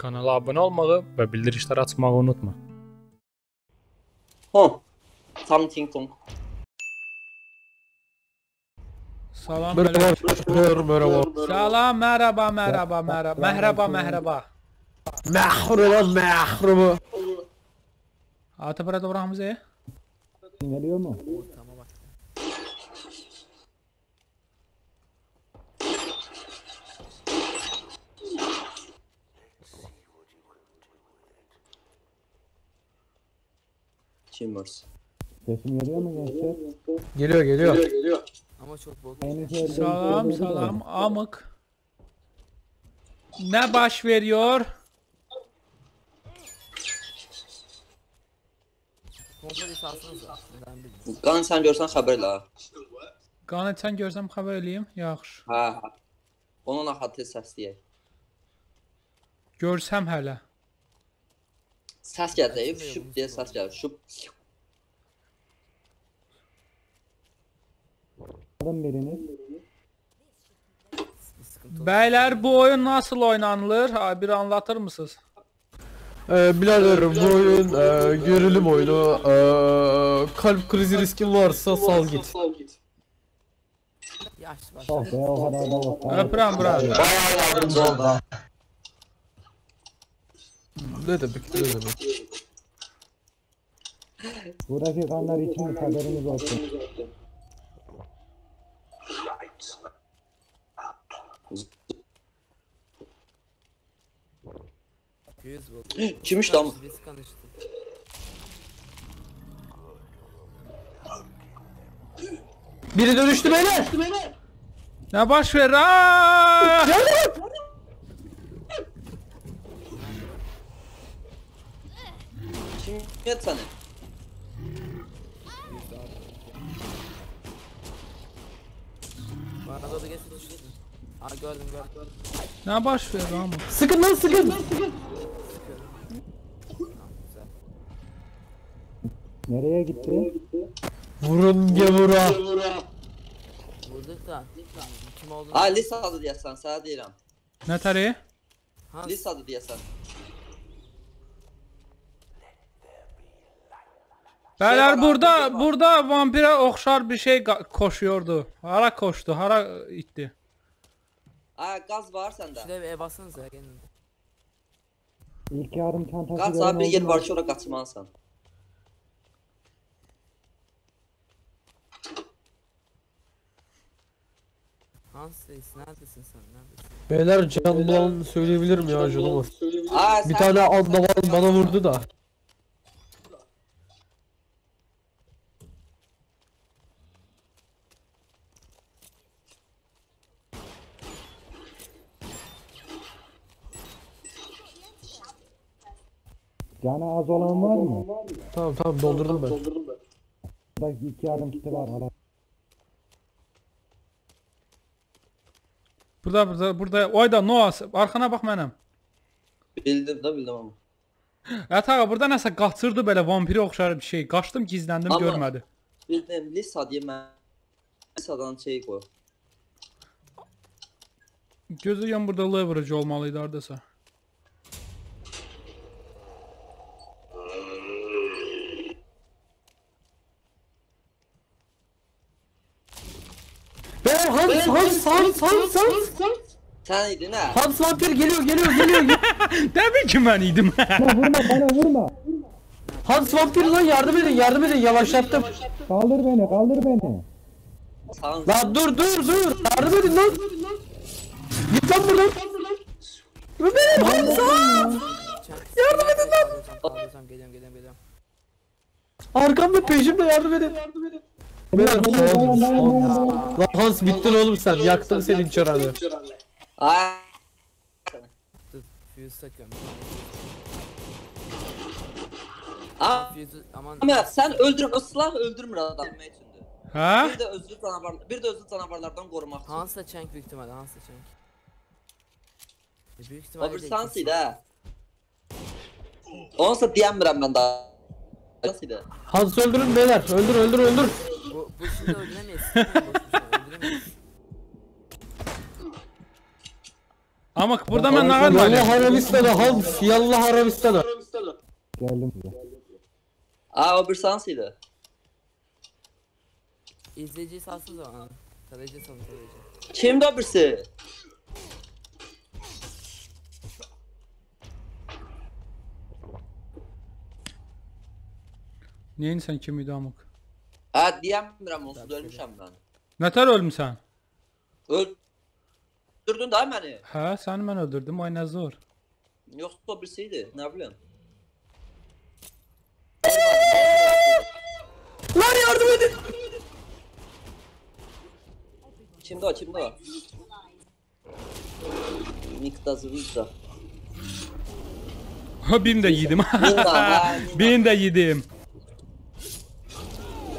Kanala abunə olmağı və bildirişləri açmağı unutma. Hon. Tam tong. Salam. Merhaba. Salam, merhaba, merhaba, merhaba. Merhaba, merhaba. Merhaba, merhaba. Atı burada buramızı. Geliyor mu? Chambers. Sesim geliyor mu gençler? Geliyor, geliyor. Ama çok bol. Aynı şey Salam, salam, amık. Ne baş veriyor? Kontrol esasınız. Qan sən görsən xəbər elə. Qanı sən görsəm xəbər eləyim. Yaxşı. Hə. Onun axatı səsləyək. Görsəm hələ. Səs gələcək, şup deyə səs gəlir. Şup. Alın birini. Beyler bu oyun nasıl oynanılır? Ha, bir anlatır mısınız? Ee, birader bu oyun e, gerilim oyunu. E, kalp krizi riskin varsa sal git. Yaşlı baş. Oh be o kadar da yok. Öpürəm bura. Bayağı yardımcı oldu. Ne demek, ne demek. Buradaki kanlar için haberiniz olsun. Kimmiş lan? Biri dönüştü beyler. Ne baş verir? Aa! Kim yet səni? Bana doğru geçti düştü. Aa gördüm gördüm. Ne baş verir amık? Sıkın lan sıkın. Nereye gitti? Vurun gevura. Vurduk da. Kim olduğunu. Ha, lis adı deyəsən, sənə deyirəm. Ne tarihi? Hans. Lis adı deyəsən. Beyler burada burada vampire okşar bir şey koşuyordu. Hara koştu, hara itti. Ha, qaz var səndə. Şuraya bir ev bassanız ya gelin. İlk yardım çantası Qaz gören var bir yer var mu? ki, ora qaçmalısan. Hans reis neredesin sen neredesin? Beyler can bulan söyleyebilirim ya canım. Bir tane anlamadım bana vurdu da. Canı az olan var mı? Tamam tamam doldurdum ben. Burada ilk yardım kiti var. Ara. Burada burada burada. Oyda Noah arkana bak mənim. bildim də, bildim amma. Ata burada nəsə qaçırdı belə vampire oxşar bir şey. Qaçdım, gizləndim, Amma- görmədi. Bildim, lis adı mən. Lis adan şey qoy. Gözləyəm burada leverage olmalıydı hardasa. Be Hans Hans Hans Hans Hans. Sən idin hə? Hans vampir geliyor geliyor geliyor. Təbii ki mən idim. Bana vurma bana vurma. Hans vampir lan yardım edin yardım edin yavaşlattım. Kaldır beni kaldır beni. Sağ Lan dur dur dur yardım edin lan. Git lan buradan. Benim Hans'a. Yardım edin lan. Geliyorum geliyorum geliyorum. Arkamda peşimde yardım edin. Beyler Dayan, dayan, Hans. Lan Hans bittin oğlum sen yaktın senin. Ha. Fuse takıyorum. Ha. Fuse aman. Amma sən öldürür, o silah öldürmür adam. Hə? Bir də özlü canavar, bir də özlü canavarlardan qorumaq üçün. Hans da Çenk büyük ihtimalle Hans da Çenk. E, büyük O ihtimalle bir de sans ikisi. idi hə. Onsa deyəmirəm mən daha. İdi. Hans öldürün beyler öldür öldür öldür. Bu, bu şimdi öldüremeyiz. Öldüremeyiz. Amık burada mən nə Yallah etməliyəm? Arabistan'a Hans. Yallah Arabistan'a. Geldim size. Aa o bir sansıydı. İzleyici salsın zaman. Tarayıcı salın tarayıcı. Kimdi o birisi? Neyin sən kim idi amık? Ha diyemiyorum onsuz ölmüşəm ben. Nətər ölmüsən? Öldürdün da beni. Hə, səni mən öldürdüm, ay nə zor. Yoksa o birisiydi. Ne bileyim. Lan yardım edin. Kimdi o? Kimdi o? Nikta Zıvizda. Birini də yedim. Nina, ha, Nina.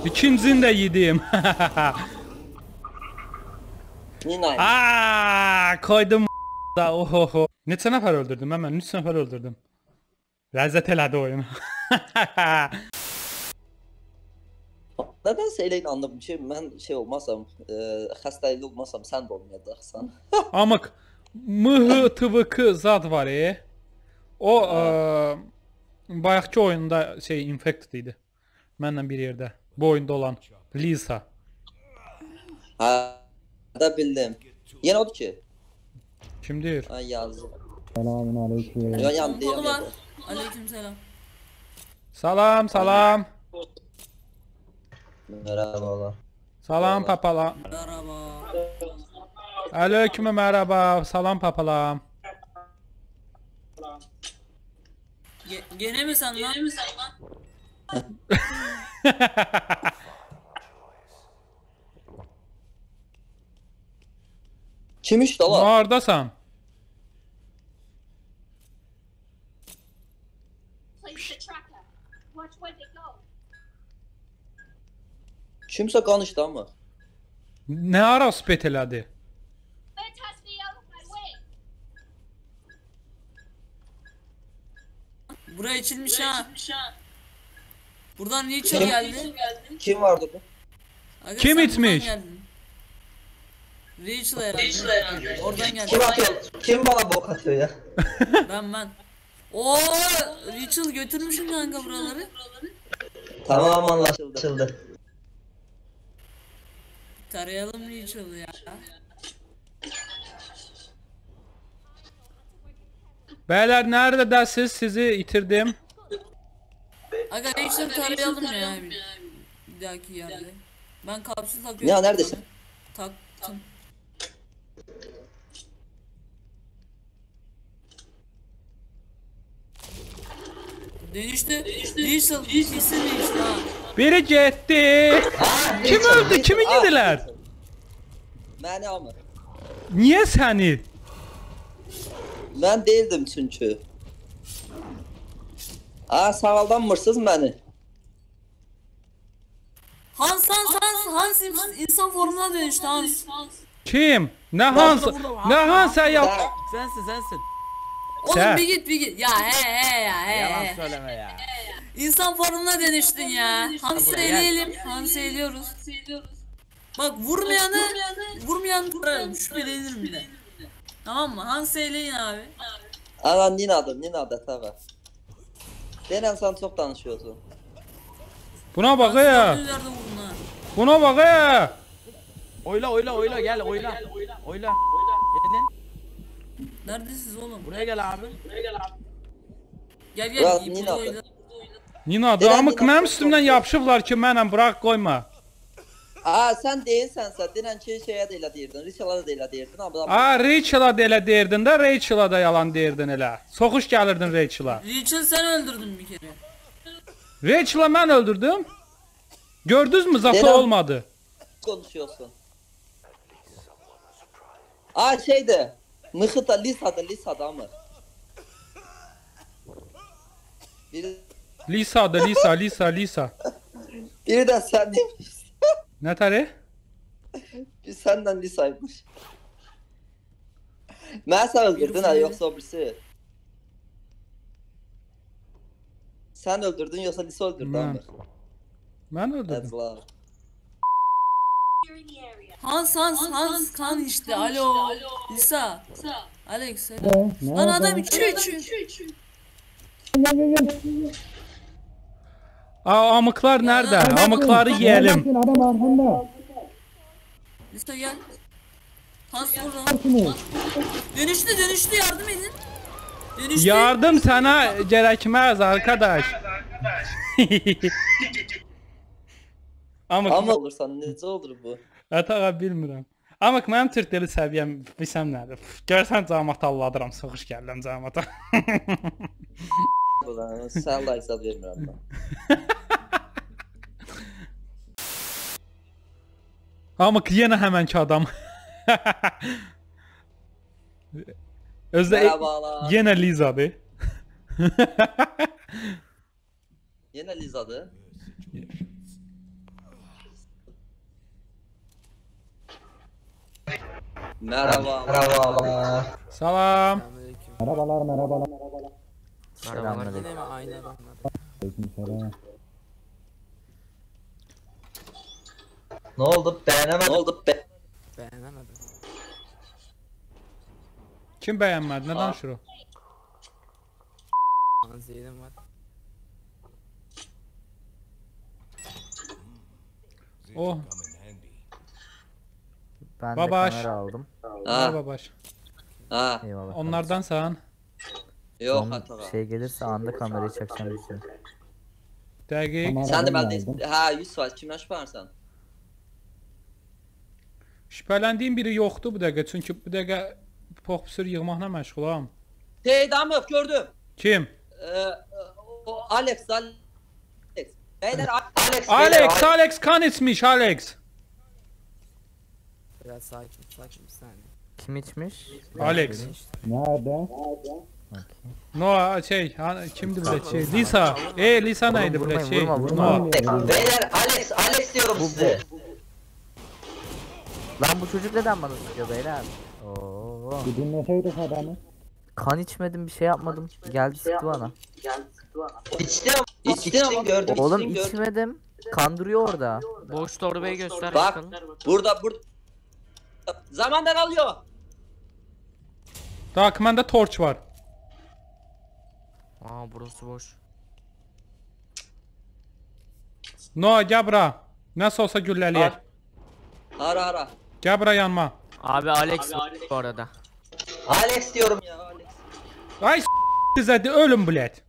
Yedim. İkincini də yedim. Nina. Aa, koydum da ohoho. Neçə nəfər öldürdüm mən? Mən 3 nəfər öldürdüm. Ləzzət elədi oyun. Nedense elə inandım ki ben şey olmasam, e, xəstəlikli olmasam sen de olmayacaqsan. Amık MHTVK zad var e. O eee, bayaqki oyunda şey infected idi. Mənlə bir yerdə. Bu oyunda olan Lisa. ha da bildim. Yine odur ki. Kim deyir? Ha yazdı. Selamun aleyküm. Ya yan Kolu var. diyemedi. Aleyküm selam. Salam, salam. Merhabalar. Salam papala. Merhaba. Aleyküm merhaba. Salam papalam. Ge gene mi sen lan? Gene mi sen lan? Kim işte la? Hardasan? Place the tracker. Watch where they go. Kimse konuştu ama. Nə ara spet elədi? Buraya içilmiş ha. Buradan Rachel geldi. Kim vardı bu? Aga, Kim sen buradan geldin. Rachel herhalde. Oradan geldi. Kim atıyor? Kim bana bok atıyor ya? Ben ben. Oo, Rachel götürmüşüm kanka buraları. Tamam anlaşıldı. Tarayalım Rachel'ı ya. Beyler neredəsiz? Sizi itirdim. Aga Rachel'ı tarayalım ya bir, bir dahaki yerde. Ben kapsül takıyorum. Ya neredesin? Taktım. Dönüştü. Rachel. Kesin Rachel ha. Biri getdi. Kim öldü? Kimi yedilər? Məni almır. Niyə səni? Ben değildim çünkü. Aa sağaldanmırsınız beni. Hans Hans Hans Hans ins- insan formuna dönüştü Hans. Kim? Nə hansı? Nə hansı ya? Ben, Sensin sensin. Oğlum Sen. bir git bir git. Ya he he ya he Yalan söyleme ya. İnsan formuna dönüştün ya. Gel. eleyelim. Hans'ı eliyoruz. Bak vurmayanı vurmayanı kurarım. Şüphelenirim bir de. Tamam mı? Hans'ı eleyin abi. ana Nina'dır, Nina'dır tabi. Denen sen çok danışıyorsun. Buna bax ya. Buna bax ya. Oyla oyla oyla gel oyla. Oyla. Gelin. Neredesiniz oğlum? Buraya gel abi. Gel Ya, gel. Nina Burada oyla. Nina, Deyirəm, damık Nina, mənim çox üstümdən yapışıblar ki, mənəm, bırak qoyma. Aa sen değilsense denen ki şeye de elə deyirdin, Richard'a da elə deyirdin ama A, Rachel'a da elə deyirdin də, Rachel'a da yalan deyirdin elə. Soxuş gəlirdin Rachel'a. Rachel sen öldürdün bir kere. Rachel'a mən öldürdüm. Gördünüz mü? Zato Neden? olmadı. konuşuyorsun. Aa şeydi, Mıhıta Lisa'da Lisa'da ama. Biri, Lisa da Lisa, Lisa, Lisa. biri de sen demiş. Nə təri? Bir senden Lisa'ymış. Ben sen öldürdün ha yoksa o birisi. Sen öldürdün yoksa Lisa öldürdü Ben. ama. Mən öldürdüm. Hans Hans Hans kan işte. Alo. Lisa. Alex. Ne? Lan adam içiyor içiyor. Aa, amıklar nerede? Amıkları yiyelim. Adam arkanda. Lisa gel. Vurdu. Neredesiniz? Dönüştü dönüştü yardım edin. Dönüştü. Yardım sana gerekmez arkadaş. Amık, Ama olursan necə olur bu? Atağa bilmirəm. Amık mənim türk dili səviyyəm bilsəm nədir? Görsən cəmaət alladıram, soğuş gəlirəm cəmaata. Ulan sən like hesab vermirəm mən. Amık yenə həmənki adam. Özdə Merhabalar. yenə Lizadır. Yenə Lizadır. Merhaba. Merhabalar. Salam. Merhabalar merhabalar. Merhabalar. Yine mi aynı adamlar? Aleykümselam. Ne oldu? Beğenemedim. Ne oldu? Be Beğenemedim. Kim bəyənmədi? Nə danışır o? Anziyelim var. O. Ben Babaş. de kamera aldım. Ha. ha. babaş. Ha. Eyvallah. Onlardansan Yok Son hata. şey gelirse anda kamerayı çakacağım dəqiq. Tamam. Sen de ben de ha 100 var. Kimden şüphelensen? Şübhələndiyim biri yoxdur bu dəqiqə, çünki bu dəqiqə popsür yığmaqla məşğulam. Hey Damov gördüm. Kim? Ee, o Alex Alex. Beyler Alex. Alex, Alex kan içmiş Alex. Biraz sakin sakin bir saniye. Kim içmiş? Alex. Nerede? Noah şey, ha, kimdi bu şey? Lisa. E Lisa neydi bu şey? vurma, vurma. Noah. Beyler Alex Alex diyorum size. Lan bu çocuk neden bana sıkıyor beyler? Oo. Bir dinleseydik adamı. Kan içmedim bir şey yapmadım. Geldi sıktı bana. İçtim. İçtim gördüm. Oğlum içtim, gördüm. içmedim. Kandırıyor orada. Boş torbayı göster Bak bakalım. burada burada. Zaman daralıyor. Bak məndə torç var. Aa burası boş. Noah gəl bura. Nəsə olsa gülləliyək. Ara ara. Gəl bura yanma. Abi Alex bu arada. Alex diyorum ya Alex. Ay sizədi ölüm bilet.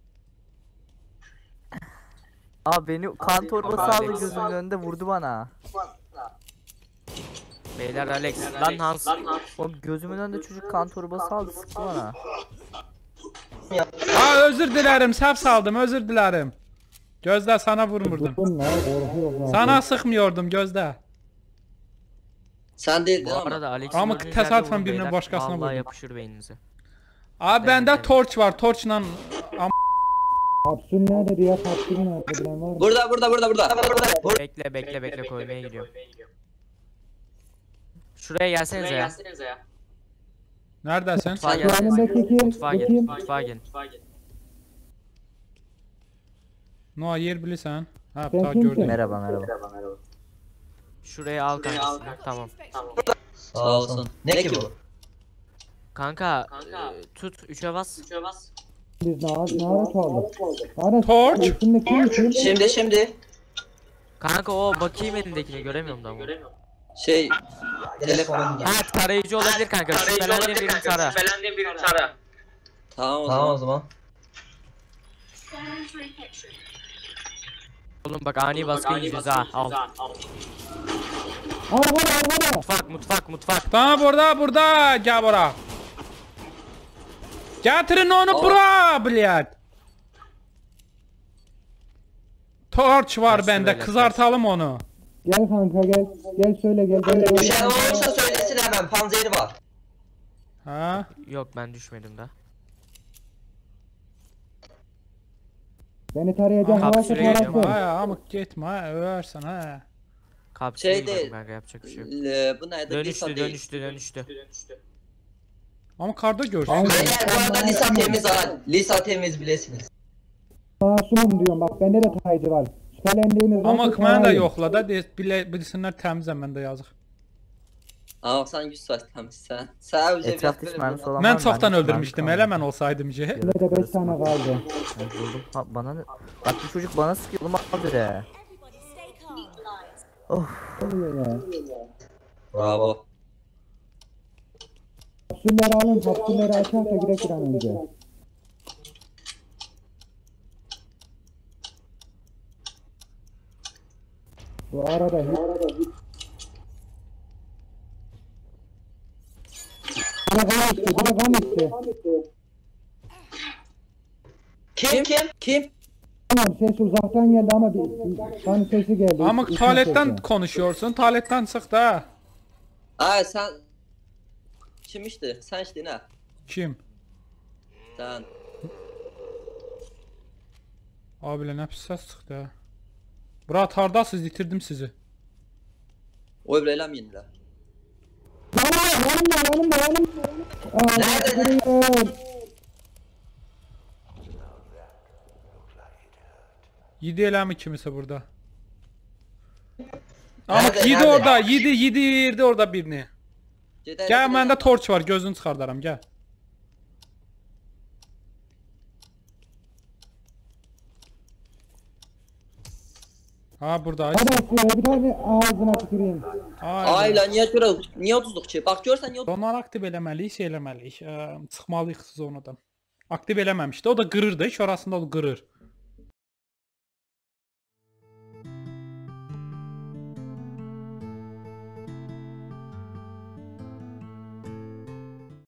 Aa beni kan torbası Alex. aldı gözümün önünde vurdu bana. Beyler Alex. Lan Hans. Oğlum gözümün önünde çocuk kan torbası aldı sıktı bana. Ha özür dilərim, səhv saldım, özür dilərim. Gözlə sana vurmurdum. Sana sıxmıyordum, gözlə. Sen değil Bu değil mi? arada Alex. Ama tesadüfen birinin başkasına Vallahi vurdum. yapışır beyninize. Abi bəndə torç var, torçla Kapsül nerede ya? Kapsül nerede? Bilen var mı? Burada burada burada burada. Burada. Bekle bekle bekle koymaya gidiyorum. Şuraya gelsenize ya. Nərdəsən? Mutfağa Şu gel. önündeki kim? Mutfağa gel. Mutfağa gel. Noah yer bilirsən? Hə, Sen ta gördüm. Merhaba merhaba. Şuraya al kanka. Tamam. Sağ olsun. Ne, ki bu? Kanka, e, tut 3'e bas. Biz ne, ne ara Torç. Kim? Şimdi şimdi. Kanka o bakayım elindekini göremiyorum da ama. Şey. Telefonumda. Ha tarayıcı olabilir kanka. Şüphelendiğin birini tara. Tamam o zaman. Tamam o zaman. Pictures. Oğlum bak ani baskın yiyeceğiz ha. Al. Mutfak mutfak mutfak. Tamam burada, burada. Gəl bura. Gətirin onu bura, bilet. Torç var lirayla kızartalım onu. Gel kanka gel. Gel söyle gel. gel, gel. şey olursa söylesin hemen. Panzeri var. Ha? Yok ben düşmedim da. Beni tarayacak varsa Kapsüle geliyorum tarasın. Ha, amık getmə, ha, ölərsən, ha. Kapsüle Şey gidiyorum değil. kanka yapacak bir şey yok. L- Bu neydi? Lisa Dönüştü dönüştü dönüştü. Amma karda görsün. Beyler bu arada Lisa temiz ha. Lisa temiz bilesiniz. Masumum diyorum bak bende de taycı var. Şüphelendiğiniz Amma də çağırın. yoxla da deyə bilə bilsinlər təmizəm məndə yazıq. Aa sen 100 saat Etrafta hiç mermisi olan var Mən çoxdan hiç öldürmüşdüm elə mən olsaydım ki. Şöyle de 5 tane buldum. Ha, bana ne? Bak bu çocuk bana sıkıyor. Oğlum al ya. Bravo. Kapsülleri alın, kapsülleri açar da girek bir an önce. Bu arada hiç... Bana kan içti, bana kan içti. Kim kim? Kim? Tamam ses uzaktan geldi ama bir, kan sesi geldi. Amma İçin sesi. konuşuyorsun, tualetdən çıx da. Aa sen... Kim içti? Sen içtin ha? Kim? Sen. Pis səs çıxdı ha. Murat hardasınız? Itirdim sizi. Yanımda, yanımda, yanımda. Aa, Nerede? duruyor. Yedi eləmi kimisə burada? Amma Nerede, yedi nerede? orada, yedi, yedi yerdə orada birini. Gedək. Gəl məndə torç var, gözünü çıxardaram, gəl. Ha burada. ay. Hadi bir tane ağzına tüküreyim. Ay. Lan niyə görə niyə uduzduq ki? Bax görsən niyə Onları aktiv eləməliyik, şey eləməliyik. Ə, çıxmalıyıq siz onadan. Aktiv eləməmişdi. O da qırırdı, iş orasında o qırır.